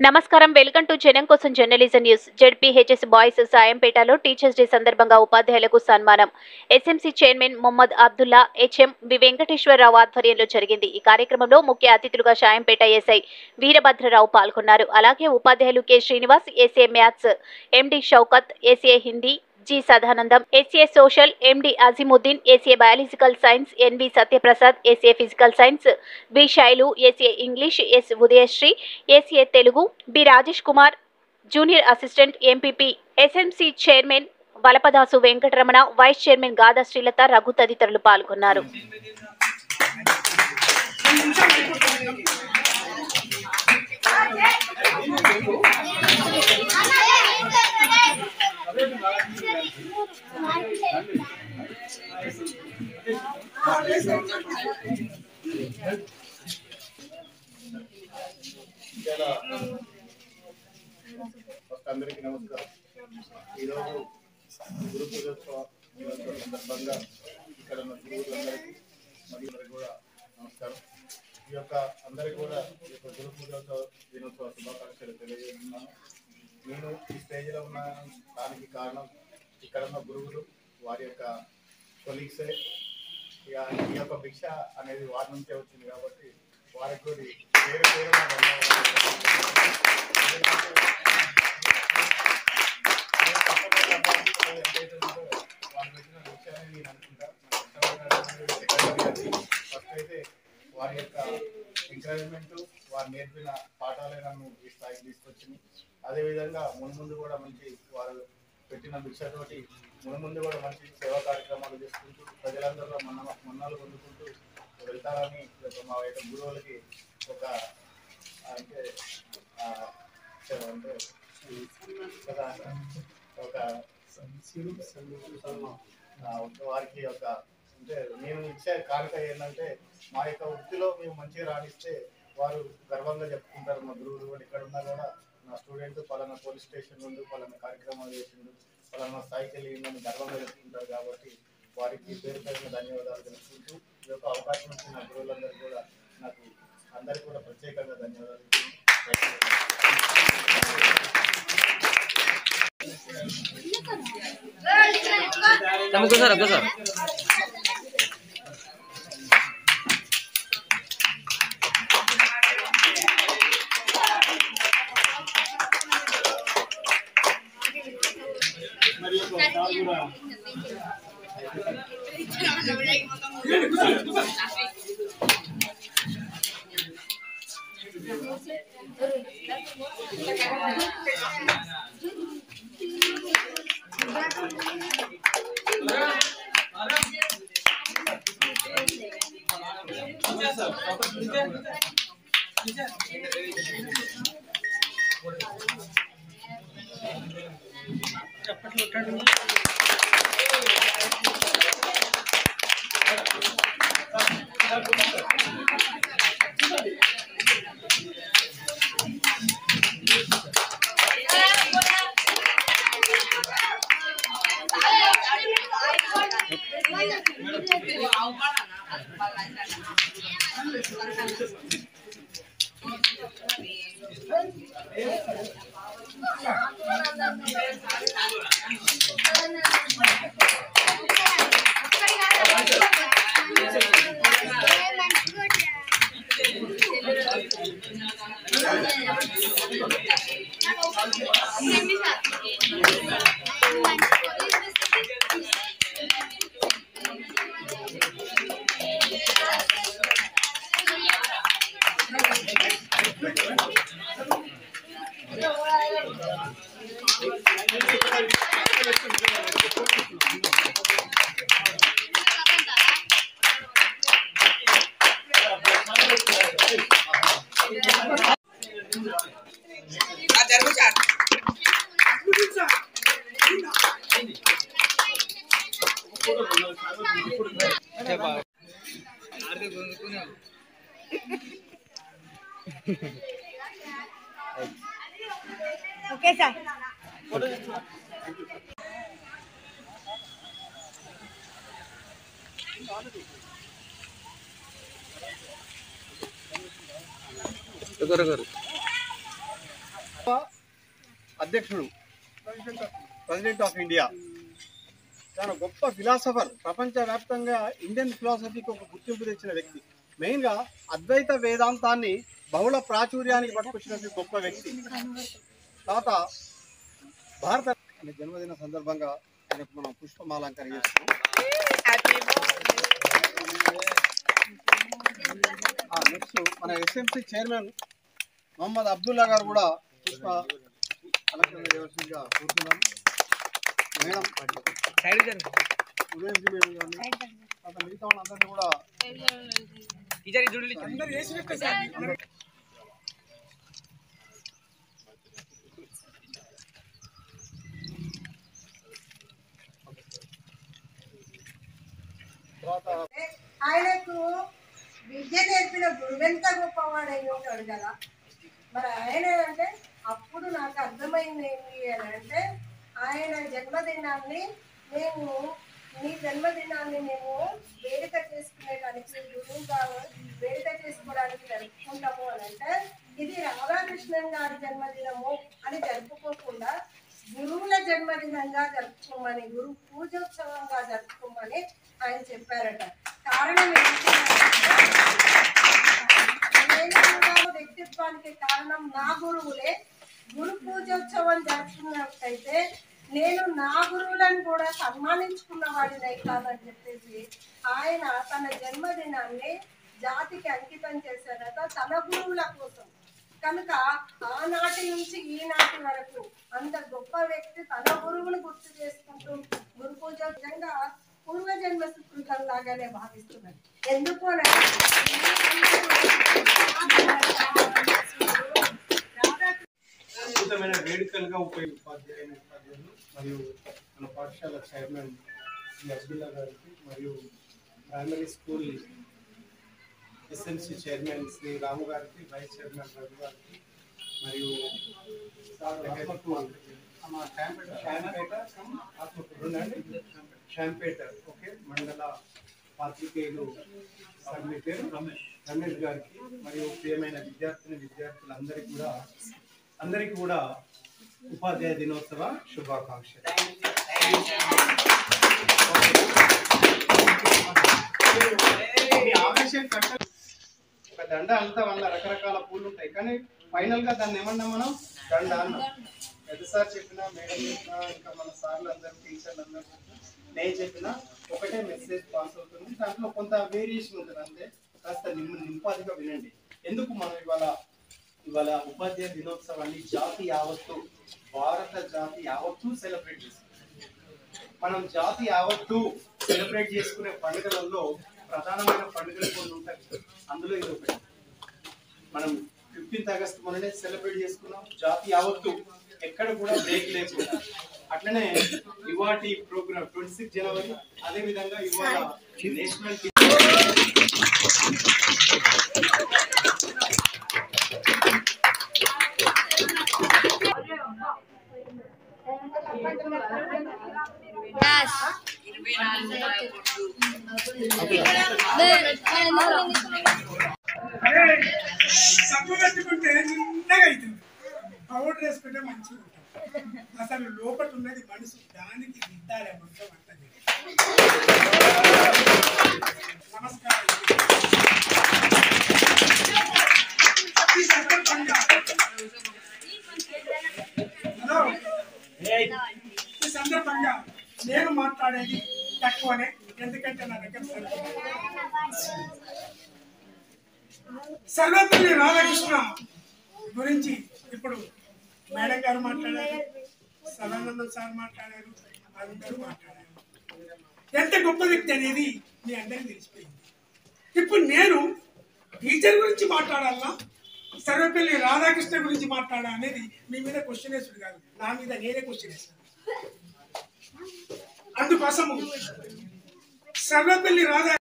నమస్కారం. Welcome to జనం కోసం జర్నలిజం న్యూస్. జెడ్పీహెచ్ఎస్ బాయ్స్ సాయంపేటలో టీచర్స్ డే సందర్భంగా ఉపాధ్యాయులకు సన్మానం. SMC chairman Mohammed Abdullah HM V Venkateswara Rao ఆధ్వర్యంలో జరిగింది. ఈ కార్యక్రమంలో ముఖ్య అతిథులుగా సాయంపేట ఎస్ఐ వీరభద్రరావు పాల్గొన్నారు. అలాగే ఉపాధ్యాయులు K Srinivas SA maths MD Shaukat SA Hindi G Sadanandam SA social MD Azimuddin SA biological science NV Satyaprasad ACA physical science B Sailu SA English S Udayasri ACA Telugu B Rajesh Kumar junior assistant MPP SMC chairman Valapadasu Venkataramana vice chairman Gada Srilatha Raghu తదితరులు పాల్గొన్నారు. అందరికీ నమస్కారం. ఈరోజు గురు పూజోత్సవ దినోత్సవం సందర్భంగా ఇక్కడ ఉన్న గురువులందరికీ మరియు అందరికీ కూడా నమస్కారం. ఈ యొక్క అందరికీ కూడా ఈ యొక్క గురు పూజోత్సవ దినోత్సవ శుభాకాంక్షలు తెలియజేస్తున్నాను నేను ఈ స్టేజ్లో ఉన్న దానికి కారణం ఇక్కడ ఉన్న గురువులు వారి యొక్క కొలీగ్సే. ఇక ఈ యొక్క భిక్ష అనేది వారి నుంచే వచ్చింది కాబట్టి వారికి కూడా పేరు పేరు ఫస్ట్ అయితే వారి యొక్క ఎంకరేజ్మెంట్ వారు నేర్పిన పాఠాలే నన్ను ఈ స్థాయికి తీసుకొచ్చింది అదేవిధంగా మున్ముందు కూడా మంచి వారు పెట్టిన భిక్షతోటి మున్ముందు కూడా మంచి సేవా కార్యక్రమాలు చేసుకుంటూ ప్రజలందరూ మన్న మన్నాలు పొందుకుంటూ వెళ్తారని మా యొక్క గురువులకి ఒక అంటే అంటే ఒక వారికి ఒక అంటే నేను ఇచ్చే కానుక ఏంటంటే మా యొక్క వృత్తిలో మేము మంచిగా రాణిస్తే వారు గర్వంగా చెప్పుకుంటారు. మా గురువులు కూడా ఇక్కడ ఉన్నా కూడా నా స్టూడెంట్ పలానా పోలీస్ స్టేషన్ నుండి పలానా కార్యక్రమాలు చేసిండు. పలానా స్థాయికి వెళ్ళిందని గర్వంగా చెప్పుకుంటారు కాబట్టి వారికి పేరు పైన ధన్యవాదాలు తెలుపుకుంటూ ఈ యొక్క అవకాశం ఇచ్చిన గురువులందరూ కూడా నాకు అందరికీ కూడా ప్రత్యేకంగా ధన్యవాదాలు తమకు సార్ चप्पल उठा సార్ కూడా Até o ఓకే సార్. అధ్యక్షుడు ప్రెసిడెంట్ ఆఫ్ ఇండియా. చాలా గొప్ప ఫిలాసఫర్ ప్రపంచవ్యాప్తంగా ఇండియన్ ఫిలాసఫీకి ఒక గుర్తింపు తెచ్చిన వ్యక్తి. మెయిన్గా అద్వైత వేదాంతాన్ని బహుళ ప్రాచుర్యానికి పట్టుకొచ్చినటువంటి గొప్ప వ్యక్తి. తర్వాత భారత జన్మదిన సందర్భంగా ఆయనకు మనం పుష్పమాలంకరణ చేస్తున్నాం. నెక్స్ట్ మన ఎస్ఎంసీ చైర్మన్ మొహమ్మద్ అబ్దుల్లా గారు కూడా పుష్ప అలంకరణ చేయవలసిందిగా కోరుతున్నాను మేడం ఉదయం మేడం తర్వాత మిగతా వాళ్ళందరినీ కూడా జుడిలి ఆయనకు విద్య నేర్పిన గురువెంత గొప్పవాడై ఉంటాడు కదా మరి ఆయన అంటే అప్పుడు నాకు అర్థమైంది ఏంటి అని అంటే ఆయన జన్మదినాన్ని మేము నీ జన్మదినాన్ని మేము వేడుక చేసుకునేదానికి గురువుగా వేడుక చేసుకోవడానికి జరుపుకుంటాము అని అంటే ఇది రాధాకృష్ణన్ గారి జన్మదినము అని జరుపుకోకుండా గురువుల జన్మదినంగా జరుపుకోమని గురు పూజోత్సవంగా జరుపుకోమని ఆయన చెప్పారట. కారణం వ్యక్తిత్వానికి కారణం నా గురువులే. గురు పూజోత్సవం జరుపుకున్నట్టయితే నేను నా గురువులను కూడా సన్మానించుకున్న వాడినై కాదని చెప్పేసి ఆయన తన జన్మదినాన్ని జాతికి అంకితం చేశారట తన గురువుల కోసం. కనుక ఆనాటి నుంచి ఈనాటి వరకు అంత గొప్ప వ్యక్తి తన గురువును గుర్తు చేసుకుంటూ గురు పూజ విధంగా పూర్వజన్మ సుకృతం లాగానే భావిస్తున్నారు ఎందుకు అద్భుతమైన వేడుకలుగా ఉపయోగ ఉపాధ్యాయులు ఉపాధ్యాయులు మరియు మన పాఠశాల చైర్మన్ శ్రీ అబ్దుల్లా గారికి మరియు primary school SMC chairman Shri Ramu గారికి వైస్ చైర్మన్ రవి గారికి మరియు మా శాంపేట శాంపేట ఆత్మకూరు ఉందండి శాంపేట ఓకే మండల పాత్రికేయులు సార్ మీ పేరు రమేష్ రమేష్ గారికి మరియు ప్రియమైన విద్యార్థిని విద్యార్థులందరికీ కూడా అందరికీ కూడా ఉపాధ్యాయ దినోత్సవ శుభాకాంక్షలు. ఈ ఆవేశం కట్ట ఒక దండ అంతా వల్ల రకరకాల పూలు ఉంటాయి. కానీ ఫైనల్గా దాన్ని ఏమన్నా మనం? దండ అన్నాం. పెద్ద సార్ చెప్పినా మేడం చెప్పినా ఇంకా మన సార్లు అందరూ టీచర్లు అందరూ నేను చెప్పినా ఒకటే మెసేజ్ పాస్ అవుతుంది. దాంట్లో కొంత వేరియేషన్ ఉంటుంది అంతే. కాస్త నిమ్మ నింపాదిగా వినండి. ఎందుకు మనం ఇవాళ ఇవాళ ఉపాధ్యాయ దినోత్సవాన్ని జాతి యావత్తు భారత జాతి యావత్తు సెలబ్రేట్ చేసుకుంటాం మనం జాతి యావత్తు సెలబ్రేట్ చేసుకునే పండుగలలో ప్రధానమైన పండుగలు కొన్ని ఉంటాయి. అందులో ఇది ఒకటి. మనం ఫిఫ్టీన్త్ ఆగస్ట్ మొన్ననే సెలబ్రేట్ చేసుకున్నాం. జాతి యావత్తు ఎక్కడ కూడా బ్రేక్ లేకుండా. అట్లనే ఇవాటి ప్రోగ్రామ్ ట్వంటీ సిక్స్ జనవరి అదే విధంగా ఇవాళ నేషనల్ సబ్బు పెట్టుకుంటే చిన్నగా అవుతుంది పౌడర్ వేసుకుంటే మంచిగా ఉంటుంది అసలు లోపల ఉన్నది మనసు దానికి దిద్దాలి మనసు అంత నమస్కారం ఈ ఈ సందర్భంగా నేను మాట్లాడేది తక్కువనే ఎందుకంటే నా దగ్గర సర్వపల్లి రాధాకృష్ణ గురించి ఇప్పుడు మేడం గారు మాట్లాడారు సదానందం సార్ మాట్లాడారు అందరూ మాట్లాడారు. ఎంత గొప్ప వ్యక్తి అనేది మీ అందరికీ తెలిసిపోయింది. ఇప్పుడు నేను టీచర్ గురించి మాట్లాడాలా సర్వపల్లి రాధాకృష్ణ గురించి మాట్లాడాలనేది మీ మీద క్వశ్చన్ వేసుడు కాదు. నా మీద నేనే క్వశ్చన్ వేసాను అందుకోసము. సర్వపల్లి రాధా